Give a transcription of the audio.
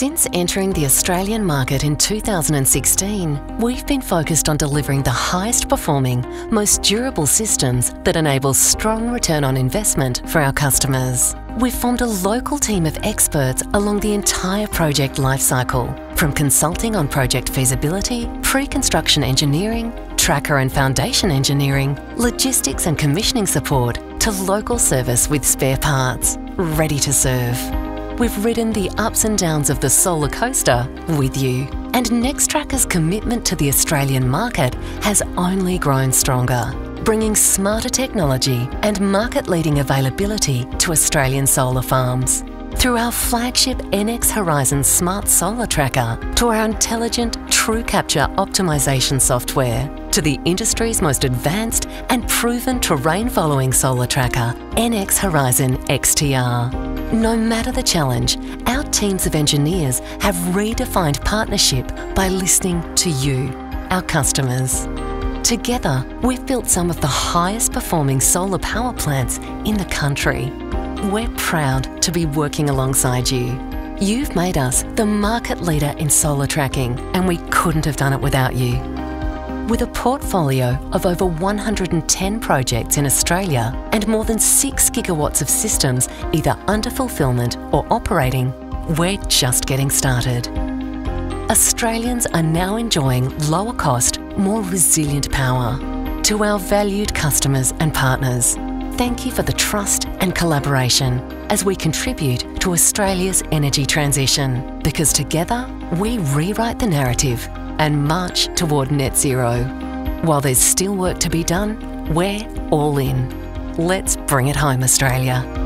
Since entering the Australian market in 2016, we've been focused on delivering the highest performing, most durable systems that enable strong return on investment for our customers. We've formed a local team of experts along the entire project lifecycle, from consulting on project feasibility, pre-construction engineering, tracker and foundation engineering, logistics and commissioning support, to local service with spare parts, ready to serve. We've ridden the ups and downs of the solar coaster with you. And Nextracker's commitment to the Australian market has only grown stronger, bringing smarter technology and market-leading availability to Australian solar farms. Through our flagship NX Horizon Smart Solar Tracker to our intelligent True Capture optimization software to the industry's most advanced and proven terrain following solar tracker, NX Horizon XTR. No matter the challenge, our teams of engineers have redefined partnership by listening to you, our customers. Together, we've built some of the highest performing solar power plants in the country. We're proud to be working alongside you. You've made us the market leader in solar tracking, and we couldn't have done it without you. With a portfolio of over 110 projects in Australia and more than 6 gigawatts of systems either under fulfilment or operating, we're just getting started. Australians are now enjoying lower cost, more resilient power. To our valued customers and partners, thank you for the trust and collaboration as we contribute to Australia's energy transition. Because together, we rewrite the narrative and march toward net zero. While there's still work to be done, we're all in. Let's bring it home, Australia.